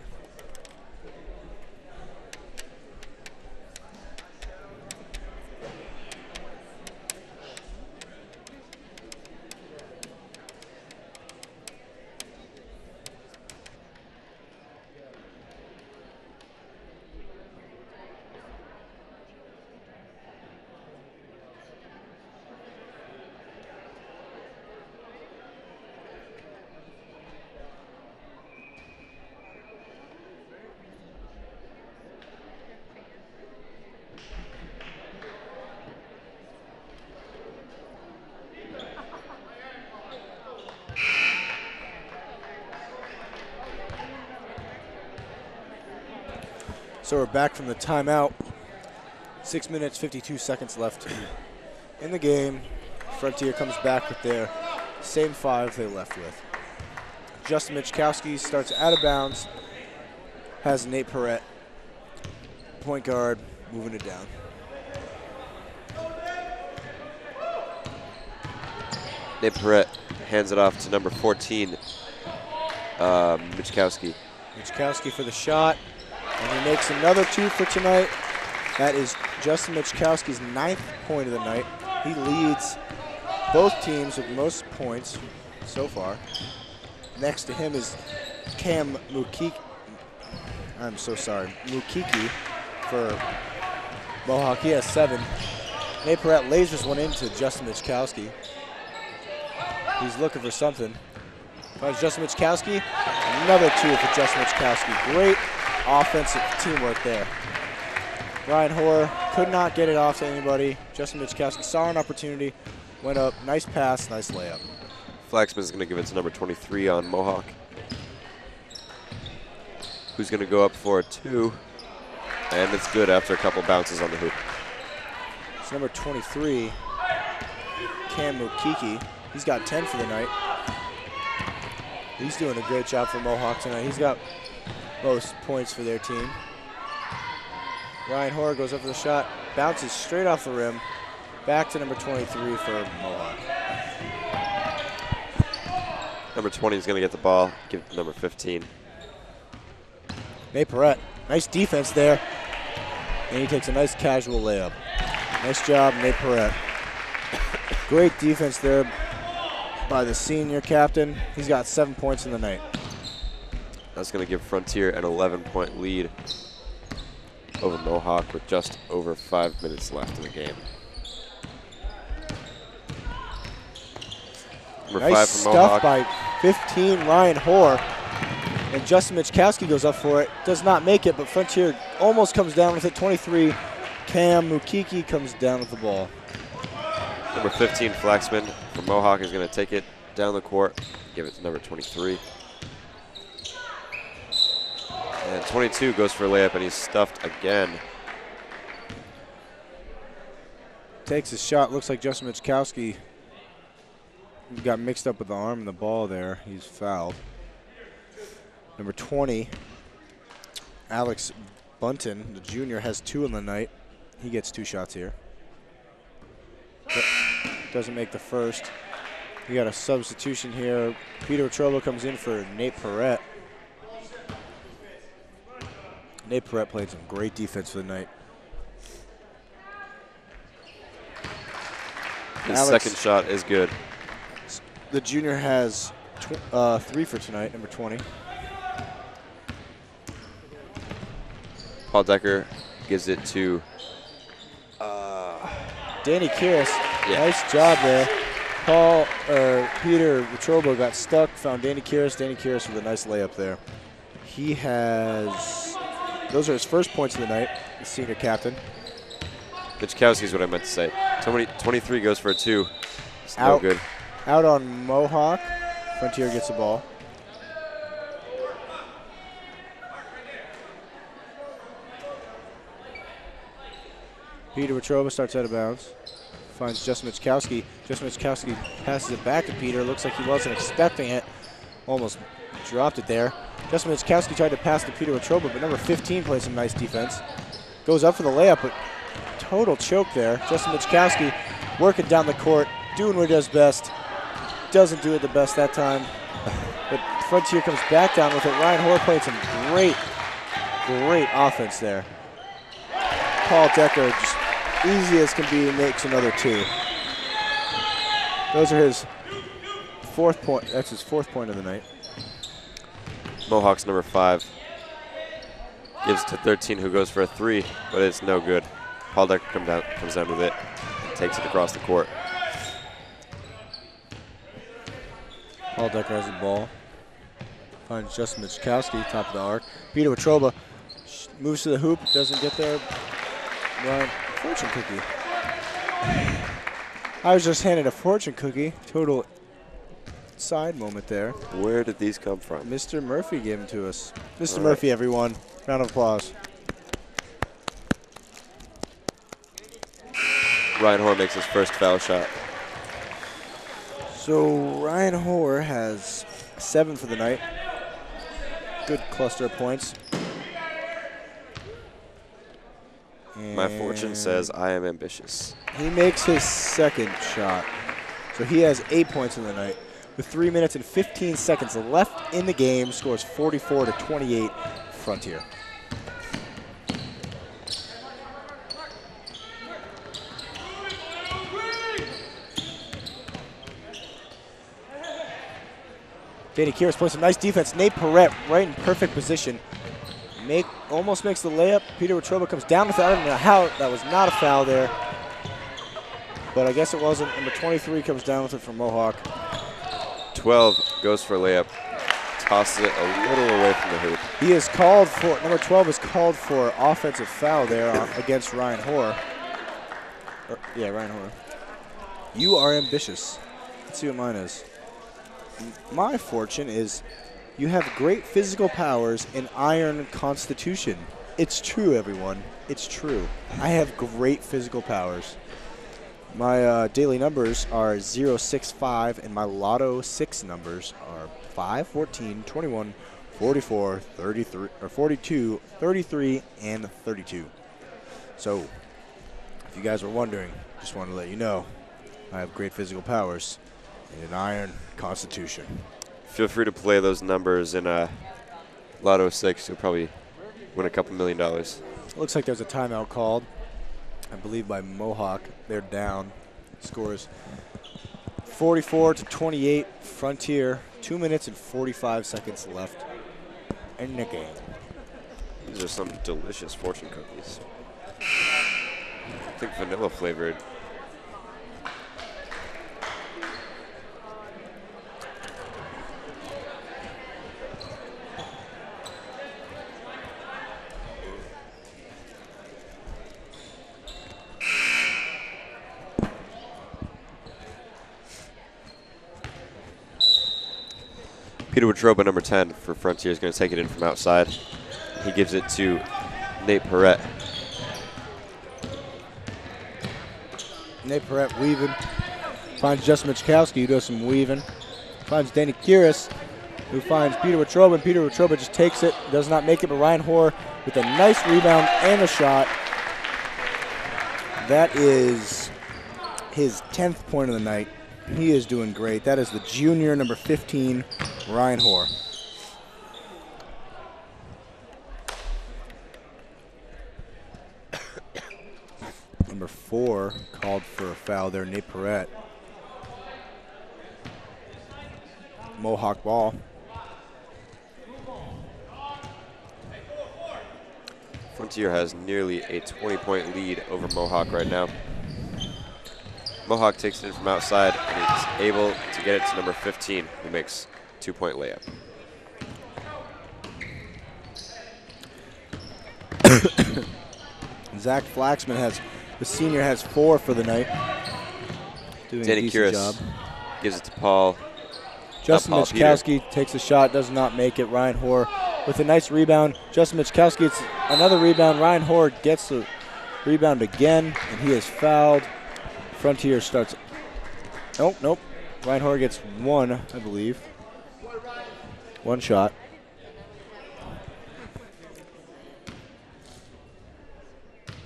So we're back from the timeout. Six minutes, 52 seconds left in the game. Frontier comes back with their same five they left with. Justin Michkowski starts out of bounds, has Nate Perrette, point guard, moving it down. Nate Perret hands it off to number 14, uh, Michkowski. Michkowski for the shot, and he makes another two for tonight. That is Justin Michkowski's ninth point of the night. He leads both teams with most points so far. Next to him is Cam Mukiki. I'm so sorry, Mukiki for Mohawk. He has seven. Nate Perret lasers one into Justin Michkowski. He's looking for something. Finds Justin Michkowski. Another two for Justin Michkowski. Great offensive teamwork there. Ryan Hoare could not get it off to anybody. Justin Michkowski saw an opportunity, went up, nice pass, nice layup. Flaxman is going to give it to number 23 on Mohawk. Who's going to go up for a two. And it's good after a couple bounces on the hoop. It's number 23, Cam Mukiki. He's got 10 for the night. He's doing a great job for Mohawk tonight. He's got most points for their team. Ryan Hoare goes up for the shot, bounces straight off the rim, back to number 23 for Mohawk. Number 20 is going to get the ball, give it to number 15. Nate Perret, nice defense there. And he takes a nice casual layup. Nice job, Nate Perret. Great defense there by the senior captain. He's got seven points in the night. That's going to give Frontier an 11 point lead over Mohawk with just over five minutes left in the game. Number nice five for stuff by 15, Ryan Hoare. And Justin Michkowski goes up for it. Does not make it, but Frontier almost comes down with it. 23, Cam Mukiki comes down with the ball. Number 15, Flaxman for Mohawk is going to take it down the court, give it to number 23. And 22 goes for a layup, and he's stuffed again. Takes a shot. Looks like Justin Michkowski got mixed up with the arm and the ball there. He's fouled. Number 20, Alex Bunton, the junior, has two in the night. He gets two shots here. But doesn't make the first. We got a substitution here. Peter Watroba comes in for Nate Perret. Nate Perret played some great defense for the night. His Alex- second shot is good. The junior has tw- uh, three for tonight, number 20. Paul Decker gives it to Danny Kiris, Yeah. nice job there. Paul or Peter Watroba got stuck, found Danny Kiris. Danny Kiris with a nice layup there. He has those are his first points of the night. The senior captain. Michkowski is what I meant to say. 20, 23 goes for a two. It's no Out. good. Out on Mohawk. Frontier gets the ball. Peter Watroba starts out of bounds. Finds Justin Michkowski. Justin Michkowski passes it back to Peter. Looks like he wasn't expecting it. Almost dropped it there. Justin Michkowski tried to pass to Peter Watroba, but number 15 plays some nice defense. Goes up for the layup, but total choke there. Justin Michkowski working down the court, doing what he does best. Doesn't do it the best that time. But Frontier comes back down with it. Ryan Hoare played some great, great offense there. Paul Decker, just easy as can be, makes another two. Those are his fourth point. That's his fourth point of the night. Mohawks number five gives to 13, who goes for a three, but it's no good. Paul Decker come down, comes down with it, takes it across the court. Paul Decker has the ball. Finds Justin Michkowski, top of the arc. Peter Watroba moves to the hoop, doesn't get there. Ryan, fortune cookie. I was just handed a fortune cookie. Total side moment there. Where did these come from? Mr. Murphy gave them to us. Mr. All right. Murphy, everyone. Round of applause. Ryan Hoare makes his first foul shot. So Ryan Hoare has seven for the night. Good cluster of points. My fortune says I am ambitious. he makes his second shot. So he has eight points in the night. With three minutes and 15 seconds left in the game, scores 44 to 28 Frontier. Danny Kiris plays some nice defense. Nate Perret right in perfect position. Make almost makes the layup. Peter Watroba comes down without it. And how that was not a foul there. But I guess it wasn't. Number 23 comes down with it from Mohawk. 12 goes for a layup, tosses it a little away from the hoop. He is called for number 12 is called for offensive foul there on- against Ryan Hoare. Or- yeah, Ryan Hoare. You are ambitious. Let's see what mine is. My fortune is you have great physical powers and iron constitution. It's true, everyone. It's true. I have great physical powers. My uh, daily numbers are 065, and my Lotto 6 numbers are 5, 14, 21, 44, 33, or 42, 33, and 32. So, if you guys were wondering, just wanted to let you know, I have great physical powers and an iron constitution. Feel free to play those numbers in uh, Lotto 6. You'll probably win a couple million dollars. Looks like there's a timeout called, I believe by Mohawk. They're down. Scores 44 to 28. Frontier. Two minutes and 45 seconds left in the game. These are some delicious fortune cookies. I think vanilla flavored. Peter Watroba, number 10 for Frontier, is going to take it in from outside. He gives it to Nate Perret. Nate Perret weaving. Finds Justin Michkowski, who does some weaving. Finds Danny Kiris, who finds Peter Watroba, and Peter Watroba just takes it, does not make it, but Ryan Hoare with a nice rebound and a shot. That is his 10th point of the night. He is doing great. That is the junior, number 15, Ryan Hoare. Number four called for a foul there, Nate Perret. Mohawk ball. Frontier has nearly a 20 point lead over Mohawk right now. Mohawk takes it in from outside and is able to get it to number 15, who makes two point layup. Zach Flaxman has, the senior has four for the night. Doing a Danny decent Kiris job. gives it to Paul. Justin Paul Peter. Michkowski takes a shot, does not make it. Ryan Hoare with a nice rebound. Justin Michkowski gets another rebound. Ryan Hoare gets the rebound again, and he is fouled. Frontier starts. Nope, nope. Ryan Hoare gets one, I believe. One shot.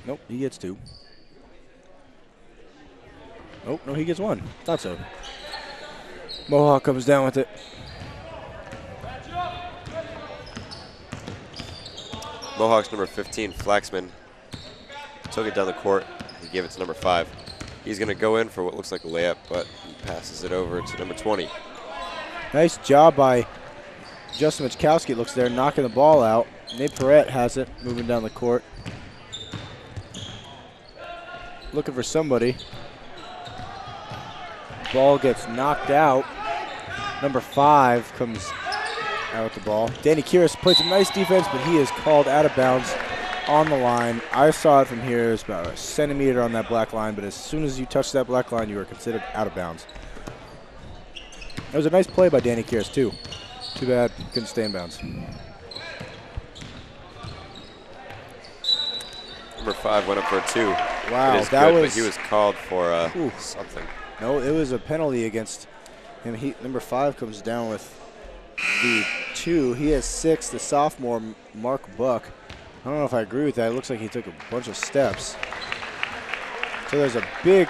Nope, he gets two. Nope, no, he gets one. Thought so. Mohawk comes down with it. Mohawk's number 15, Flaxman, took it down the court. He gave it to number 5. He's going to go in for what looks like a layup, but he passes it over to number 20. Nice job by Justin Michkowski. Looks there, knocking the ball out. Nate Perret has it, moving down the court. Looking for somebody. Ball gets knocked out. Number five comes out with the ball. Danny Kiris plays some nice defense, but he is called out of bounds on the line. I saw it from here. It's about a centimeter on that black line, but as soon as you touch that black line, you are considered out of bounds. It was a nice play by Danny Kiris, too. Too bad couldn't stay in bounds. Number 5 went up for a 2. Wow, that good, was- he was called for uh, something. No, it was a penalty against him. He, number five comes down with the two. He has six. The sophomore, Mark Buck. I don't know if I agree with that. It looks like he took a bunch of steps. So there's a big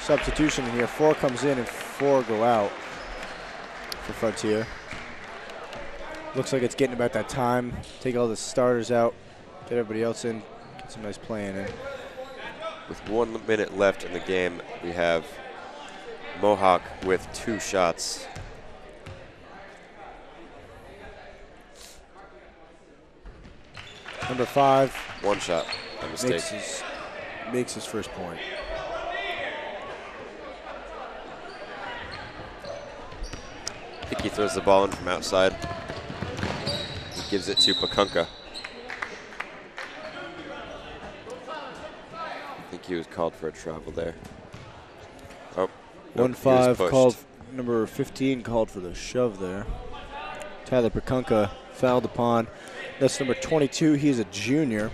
substitution in here. Four comes in, and four go out for Frontier. Looks like it's getting about that time. Take all the starters out, get everybody else in, get some nice playing in. With one minute left in the game, we have Mohawk with two shots. Number five One shot. A mistake. makes his, makes his first point. Hickey throws the ball in from outside. Gives it to Pakunka. I think he was called for a travel there. Oh, nope, One five called number 15 called for the shove there. Tyler Perkunka fouled upon. That's number 22. He's a junior.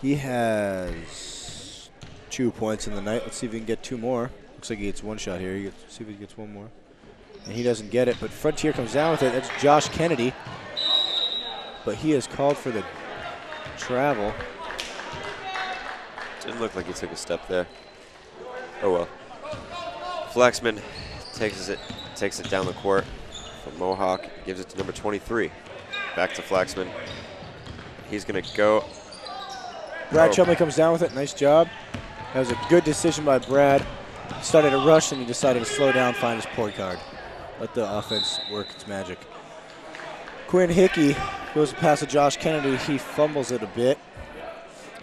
He has two points in the night. Let's see if he can get two more. Looks like he gets one shot here. He gets, see if he gets one more. And he doesn't get it, but Frontier comes down with it. That's Josh Kennedy. But he has called for the travel. Didn't look like he took a step there. Oh well. Flaxman takes it takes it down the court from Mohawk, gives it to number 23. Back to Flaxman. He's gonna go. Brad Oh. Chumley comes down with it. Nice job. That was a good decision by Brad. He started a rush and he decided to slow down, find his point guard. Let the offense work its magic. Quinn Hickey goes to pass to Josh Kennedy. He fumbles it a bit.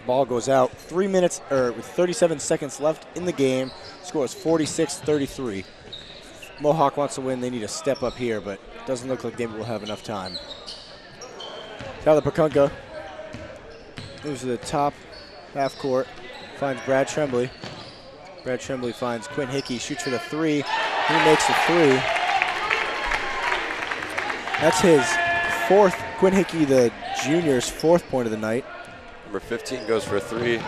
Ball goes out. Three minutes, or with 37 seconds left in the game. Score is 46-33. Mohawk wants to win. They need a step up here, but it doesn't look like they will have enough time. Tyler Pakunka moves to the top half court, finds Brad Tremblay. Brad Tremblay finds Quinn Hickey, shoots for the three. He makes the three. That's his fourth, Quinn Hickey, the junior's fourth point of the night. Number 15 goes for a three.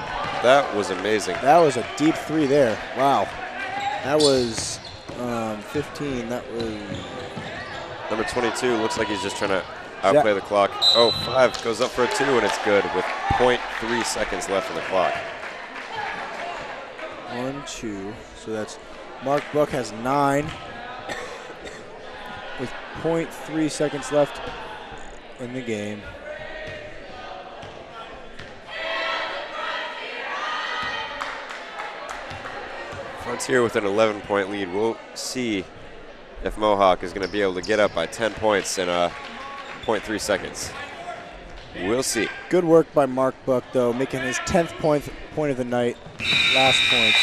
That was amazing. That was a deep three there. Wow. That was um, 15. That was. Number 22 looks like he's just trying to outplay the clock. Oh, five goes up for a two, and it's good with 0.3 seconds left on the clock. One, two. So that's Mark Buck has nine with 0.3 seconds left in the game. Frontier with an 11 point lead. We'll see if Mohawk is going to be able to get up by 10 points in uh, 0.3 seconds. We'll see. Good work by Mark Buck, though, making his 10th point, point of the night, last points.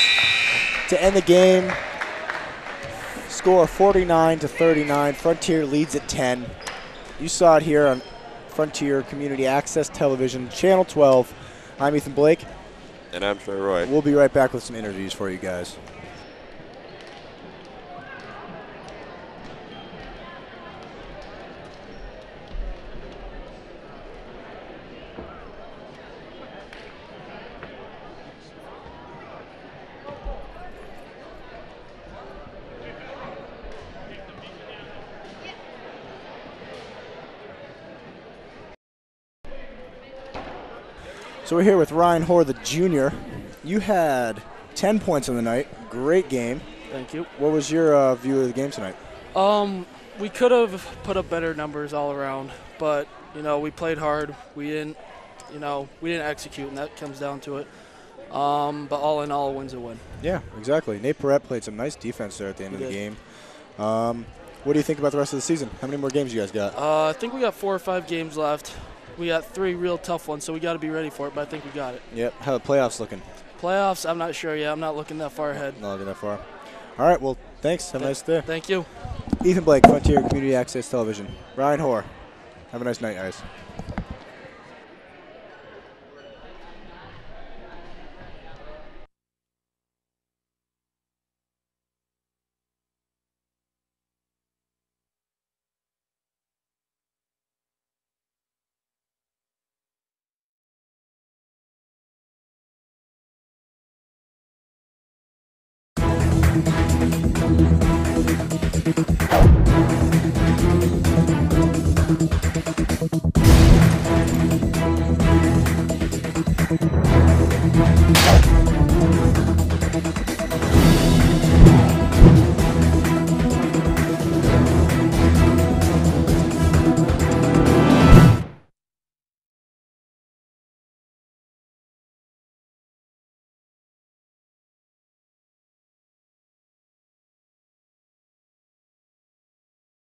To end the game, score 49 to 39. Frontier leads at 10. You saw it here on Frontier Community Access Television, Channel 12. I'm Ethan Blake. And I'm Troy Roy. We'll be right back with some interviews for you guys. So we're here with Ryan Hoare, the junior. You had 10 points on the night. Great game. Thank you. What was your uh, view of the game tonight? Um, we could have put up better numbers all around, but you know we played hard. We didn't, you know, we didn't execute, and that comes down to it. Um, but all in all, win's a win. Yeah, exactly. Nate Perrette played some nice defense there at the end He of the did. game. Um, what do you think about the rest of the season? How many more games you guys got? Uh, I think we got four or five games left. We got three real tough ones, so we got to be ready for it. But I think we got it. Yep. How the playoffs looking? Playoffs, I'm not sure yet. I'm not looking that far ahead. Not looking that far. All right. Well, thanks. Have a nice day. Thank you. Ethan Blake, Frontier Community Access Television. Ryan Hoare. Have a nice night, guys.